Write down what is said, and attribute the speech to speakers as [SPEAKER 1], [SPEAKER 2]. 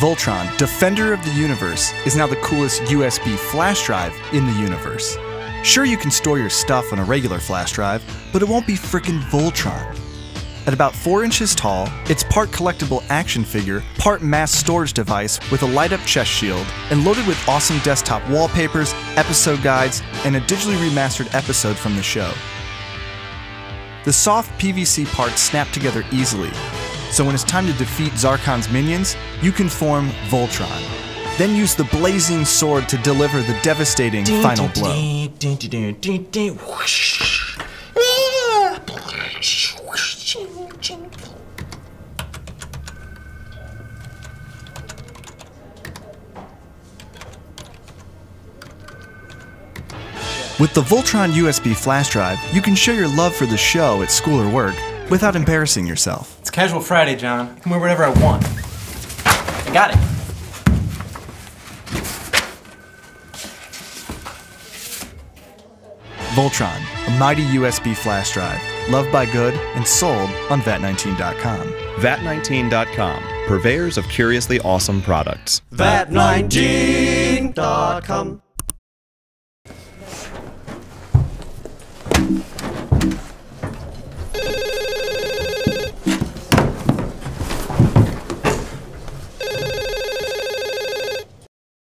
[SPEAKER 1] Voltron, Defender of the Universe, is now the coolest USB flash drive in the universe. Sure, you can store your stuff on a regular flash drive, but it won't be frickin' Voltron. At about 4 inches tall, it's part collectible action figure, part mass storage device with a light up chest shield, and loaded with awesome desktop wallpapers, episode guides, and a digitally remastered episode from the show. The soft PVC parts snap together easily, so when it's time to defeat Zarkon's minions, you can form Voltron. Then use the blazing sword to deliver the devastating final blow. With the Voltron USB flash drive, you can show your love for the show at school or work without embarrassing yourself.
[SPEAKER 2] It's Casual Friday, John. I can wear whatever I want. I got it.
[SPEAKER 1] Voltron, a mighty USB flash drive, loved by good and sold on VAT19.com.
[SPEAKER 3] VAT19.com, purveyors of curiously awesome products.
[SPEAKER 4] VAT19.com.